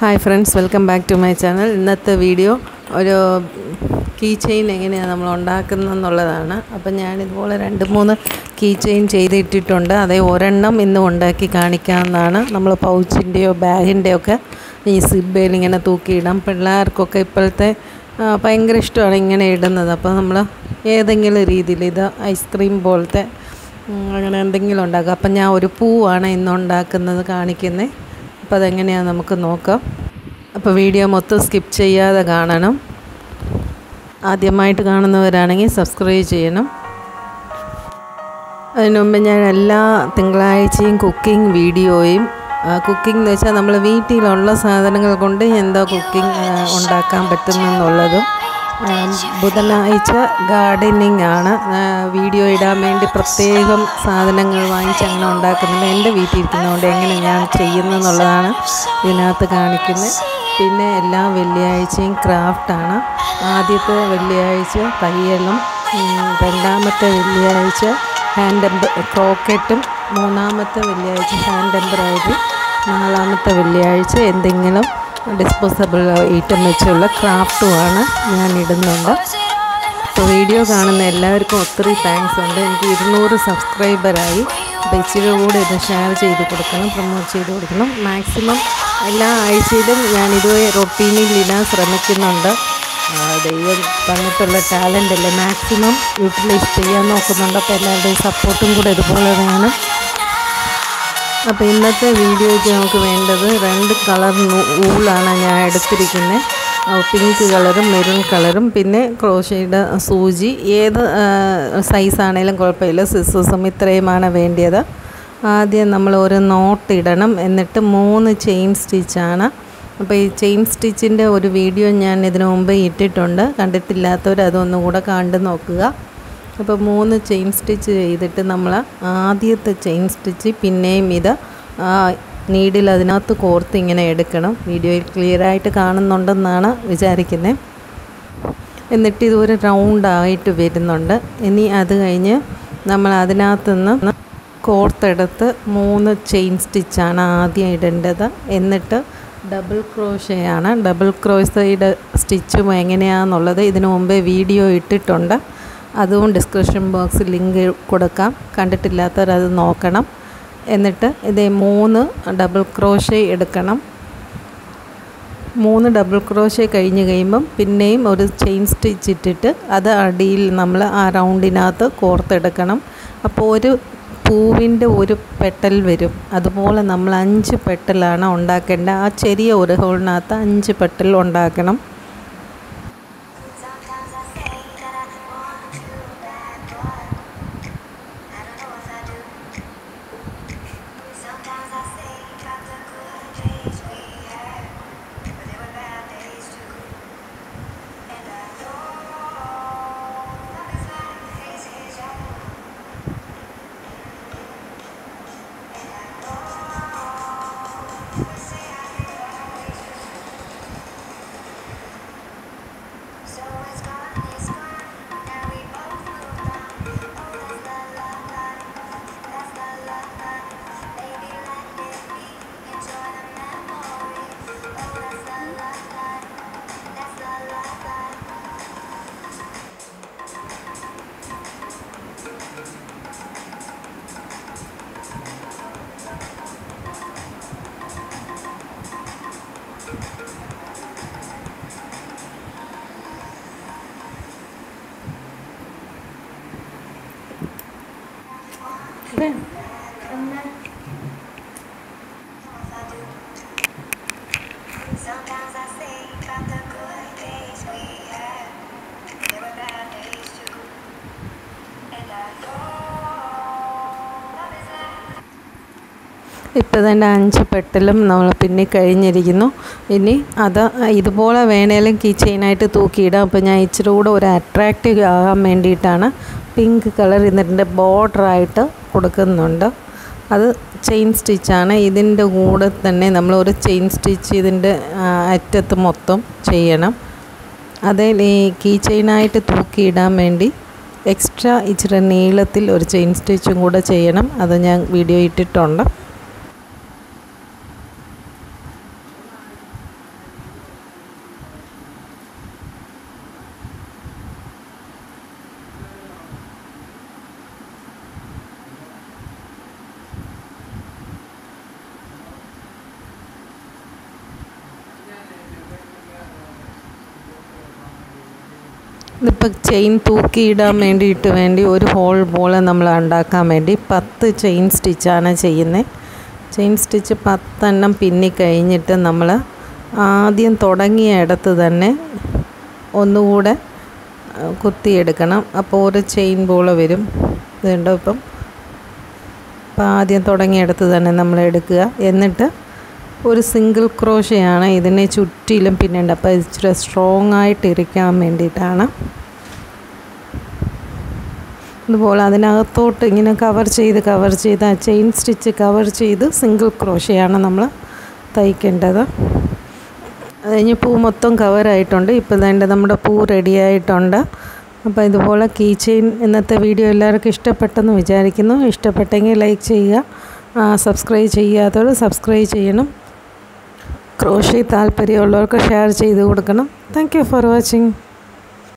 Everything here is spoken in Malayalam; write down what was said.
Hi friends welcome back to my channel ഇന്നത്തെ വീഡിയോ ഒരു കീ ചെയിൻ എങ്ങനെയാണ് നമ്മൾ ഉണ്ടാക്കുന്നതെന്നുള്ളതാണ്. അപ്പം ഞാനിതുപോലെ രണ്ട് മൂന്ന് കീ ചെയിൻ ചെയ്തിട്ടിട്ടുണ്ട്. അതേ ഒരെണ്ണം ഇന്ന് ഉണ്ടാക്കി കാണിക്കാവുന്നതാണ്. നമ്മൾ പൗച്ചിന്റെയോ ബാഗിന്റെയോ ഒക്കെ ഈ സിബയിൽ ഇങ്ങനെ തൂക്കിയിടാം. പിള്ളേർക്കൊക്കെ ഇപ്പോഴത്തെ ഭയങ്കര ഇഷ്ടമാണ് ഇങ്ങനെ ഇടുന്നത്. അപ്പോൾ നമ്മൾ ഏതെങ്കിലും രീതിയിൽ ഇത് ഐസ്ക്രീം പോലത്തെ അങ്ങനെ എന്തെങ്കിലും ഉണ്ടാക്കുക. അപ്പം ഞാൻ ഒരു പൂവാണ് ഇന്ന് ഉണ്ടാക്കുന്നത് കാണിക്കുന്നത് അപ്പോൾ അതെങ്ങനെയാണ് നമുക്ക് നോക്കാം. അപ്പോൾ വീഡിയോ മൊത്തം സ്കിപ്പ് ചെയ്യാതെ കാണണം. ആദ്യമായിട്ട് കാണുന്നവരാണെങ്കിൽ സബ്സ്ക്രൈബ് ചെയ്യണം. അതിനുമുമ്പ് ഞാൻ എല്ലാ തിങ്കളാഴ്ചയും കുക്കിംഗ് വീഡിയോയും കുക്കിംഗ് എന്ന് വെച്ചാൽ നമ്മൾ വീട്ടിലുള്ള സാധനങ്ങൾ കൊണ്ട് എന്താ കുക്കിംഗ് ഉണ്ടാക്കാൻ പറ്റുന്നെന്നുള്ളതും ആ, ബുധനാഴ്ച ഗാർഡനിങ് ആണ്. വീഡിയോ ഇടാൻ വേണ്ടി പ്രത്യേകം സാധനങ്ങൾ വാങ്ങിച്ച് അങ്ങനെ ഉണ്ടാക്കുന്നില്ല എന്റെ വീട്ടിൽ ഇരിക്കുന്നതുകൊണ്ട് എങ്ങനെ ഞാൻ ചെയ്യുന്നതെന്നുള്ളതാണ് ഇതിനകത്ത് കാണിക്കുന്നത്. പിന്നെ എല്ലാ വെള്ളിയാഴ്ചയും ക്രാഫ്റ്റാണ് ആദ്യത്തെ വെള്ളിയാഴ്ച തയ്യലും രണ്ടാമത്തെ വെള്ളിയാഴ്ച ഹാൻഡ് ക്രോക്കറ്റും മൂന്നാമത്തെ വെള്ളിയാഴ്ച ഹാൻഡ് എംബ്രോയിഡറി നാലാമത്തെ വെള്ളിയാഴ്ച എന്തെങ്കിലും ഡിസ്പോസബിൾ ഐറ്റം വെച്ചുള്ള ക്രാഫ്റ്റുമാണ് ഞാൻ ഇടുന്നുണ്ട്. അപ്പോൾ വീഡിയോ കാണുന്ന എല്ലാവർക്കും ഒത്തിരി താങ്ക്സ് ഉണ്ട്. എനിക്ക് ഇരുന്നൂറ് സബ്സ്ക്രൈബറായി അപ്പോൾ ഇച്ചിരി കൂടെ ഇത് ഷെയർ ചെയ്ത് കൊടുക്കണം പ്രൊമോട്ട് ചെയ്ത് കൊടുക്കണം. മാക്സിമം എല്ലാ ആഴ്ചയിലും ഞാൻ ഇതുവരെ റൊട്ടീനിൽ ഇടാൻ ശ്രമിക്കുന്നുണ്ട്. ദൈവം തന്നിട്ടുള്ള ടാലന്റ് അല്ലേ? മാക്സിമം യൂട്ടിലൈസ് ചെയ്യാൻ നോക്കുന്നുണ്ട്. അപ്പോൾ എല്ലാവരുടെയും സപ്പോർട്ടും കൂടെ ഇതുപോലെ വേണം. അപ്പോൾ ഇന്നത്തെ വീഡിയോയ്ക്ക് നമുക്ക് വേണ്ടത് രണ്ട് കളർ ഊളാണ് ഞാൻ എടുത്തിരിക്കുന്നത് പിങ്ക് കളറും മെറൂൺ കളറും പിന്നെ ക്രോഷയുടെ സൂചി. ഏത് സൈസാണേലും കുഴപ്പമില്ല. സിസസും ഇത്രയുമാണ് വേണ്ടിയത്. ആദ്യം നമ്മൾ ഒരു നോട്ട് ഇടണം. എന്നിട്ട് മൂന്ന് ചെയിൻ സ്റ്റിച്ചാണ് അപ്പോൾ ഈ ചെയിൻ സ്റ്റിച്ചിന്റെ ഒരു വീഡിയോ ഞാൻ ഇതിനു മുമ്പ് ഇട്ടിട്ടുണ്ട്. കണ്ടിട്ടില്ലാത്തവർ അതൊന്നുകൂടെ കണ്ടു നോക്കുക. അപ്പോൾ മൂന്ന് ചെയിൻ സ്റ്റിച്ച് ചെയ്തിട്ട് നമ്മൾ ആദ്യത്തെ ചെയിൻ സ്റ്റിച്ച് പിന്നെയും ഇത് നീഡിൽ അതിനകത്ത് കോർത്ത് ഇങ്ങനെ എടുക്കണം. വീഡിയോയിൽ ക്ലിയറായിട്ട് കാണുന്നുണ്ടെന്നാണ് വിചാരിക്കുന്നത് എന്നിട്ട് ഇതൊരു റൗണ്ട് ആയിട്ട് വരുന്നുണ്ട്. ഇനി അത് കഴിഞ്ഞ് നമ്മൾ അതിനകത്ത് നിന്ന് കോർത്തെടുത്ത് മൂന്ന് ചെയിൻ സ്റ്റിച്ചാണ് ആദ്യം ഇടേണ്ടത്. എന്നിട്ട് ഡബിൾ ക്രോഷയാണ് ഡബിൾ ക്രോഷയുടെ സ്റ്റിച്ചും എങ്ങനെയാണെന്നുള്ളത് ഇതിനു മുമ്പേ വീഡിയോ ഇട്ടിട്ടുണ്ട്. അതും ഡിസ്ക്രിപ്ഷൻ ബോക്സിൽ ലിങ്ക് കൊടുക്കാം. കണ്ടിട്ടില്ലാത്തവർ അത് നോക്കണം. എന്നിട്ട് ഇതേ മൂന്ന് ഡബിൾ ക്രോഷേ എടുക്കണം. മൂന്ന് ഡബിൾ ക്രോഷേ കഴിഞ്ഞ് കഴിയുമ്പം പിന്നെയും ഒരു ചെയിൻ സ്റ്റിച്ച് ഇട്ടിട്ട് അത് അടിയിൽ നമ്മൾ ആ റൗണ്ടിനകത്ത് കോർത്തെടുക്കണം അപ്പോൾ ഒരു പൂവിന്റെ ഒരു പെട്ടൽ വരും. അതുപോലെ നമ്മൾ അഞ്ച് പെട്ടലാണ് ഉണ്ടാക്കേണ്ടത്. ആ ചെറിയ ഒരു ഹോളിനകത്ത് അഞ്ച് പെട്ടൽ ഉണ്ടാക്കണം. 对。嗯。ഇപ്പോൾ തന്നെ അഞ്ച് പെട്ടലും നമ്മൾ പിന്നെ കഴിഞ്ഞിരിക്കുന്നു. ഇനി അത് ഇതുപോലെ വേണേലും കീ ചെയിനായിട്ട് തൂക്കിയിടാം. അപ്പോൾ ഞാൻ ഇച്ചിരി കൂടെ ഒരു അട്രാക്റ്റീവ് ആകാൻ വേണ്ടിയിട്ടാണ് പിങ്ക് കളർ ഇതിന്റെ ബോർഡറായിട്ട് കൊടുക്കുന്നുണ്ട്. അത് ചെയിൻ സ്റ്റിച്ചാണ് ഇതിന്റെ കൂടെ തന്നെ നമ്മൾ ഒരു ചെയിൻ സ്റ്റിച്ച് ഇതിന്റെ അറ്റത്ത് മൊത്തം ചെയ്യണം. അതേ ഈ കീ ചെയിനായിട്ട് തൂക്കിയിടാൻ വേണ്ടി എക്സ്ട്രാ ഇച്ചിരി നീളത്തിൽ ഒരു ചെയിൻ സ്റ്റിച്ചും കൂടെ ചെയ്യണം. അത് ഞാൻ വീഡിയോ ഇട്ടിട്ടുണ്ട്. ഇതിപ്പോൾ ചെയിൻ തൂക്കിയിടാൻ വേണ്ടിയിട്ട് വേണ്ടി ഒരു ഹോൾ പോലെ നമ്മൾ ഉണ്ടാക്കാൻ വേണ്ടി പത്ത് ചെയിൻ സ്റ്റിച്ചാണ് ചെയ്യുന്നത് ചെയിൻ സ്റ്റിച്ച് പത്തെണ്ണം പിന്നി കഴിഞ്ഞിട്ട് നമ്മൾ ആദ്യം തുടങ്ങിയ ഇടത്ത് തന്നെ ഒന്നുകൂടെ കുത്തിയെടുക്കണം. അപ്പോൾ ഒരു ചെയിൻ പോലെ വരും. ഇതുണ്ടോ ഇപ്പം? അപ്പോൾ ആദ്യം തുടങ്ങിയിടത്ത് തന്നെ നമ്മൾ എടുക്കുക. എന്നിട്ട് ഒരു സിംഗിൾ ക്രോഷയാണ് ഇതിനെ ചുറ്റിലും പിന്നുണ്ട് അപ്പോൾ ഇച്ചിരി സ്ട്രോങ് ആയിട്ട് ഇരിക്കാൻ വേണ്ടിയിട്ടാണ്. അതുപോലെ അതിനകത്തോട്ട് ഇങ്ങനെ കവർ ചെയ്ത് കവർ ചെയ്ത് ആ ചെയിൻ സ്റ്റിച്ച് കവർ ചെയ്ത് സിംഗിൾ ക്രോഷയാണ് നമ്മൾ തയ്ക്കേണ്ടത്. അത് കഴിഞ്ഞ് പൂ മൊത്തം കവറായിട്ടുണ്ട് ഇപ്പോൾ വേണ്ട നമ്മുടെ പൂ റെഡിയായിട്ടുണ്ട് അപ്പോൾ ഇതുപോലെ കീ ചെയിൻ ഇന്നത്തെ വീഡിയോ എല്ലാവർക്കും ഇഷ്ടപ്പെട്ടെന്ന് വിചാരിക്കുന്നു. ഇഷ്ടപ്പെട്ടെങ്കിൽ ലൈക്ക് ചെയ്യുക. സബ്സ്ക്രൈബ് ചെയ്യാത്തവർ സബ്സ്ക്രൈബ് ചെയ്യണം. ക്രോഷി താല്പര്യമുള്ളവർക്ക് ഷെയർ ചെയ്ത് കൊടുക്കണം. Thank you for watching